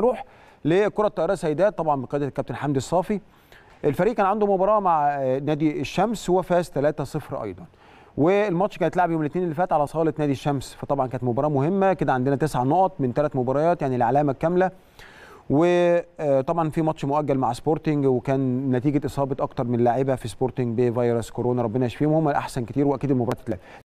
نروح لكرة الطائرة سيدات طبعا بقياده الكابتن حمدي الصافي. الفريق كان عنده مباراة مع نادي الشمس وفاز 3-0 أيضا. والماتش كانت اتلعب يوم الاثنين اللي فات على صالة نادي الشمس فطبعا كانت مباراة مهمة. كده عندنا تسع نقط من ثلاث مباريات يعني العلامة الكاملة. وطبعا في ماتش مؤجل مع سبورتنج وكان نتيجة إصابة أكتر من لاعيبه في سبورتنج بفيروس كورونا. ربنا يشفيهم هم الأحسن كتير وأكيد المباراة تتلعب.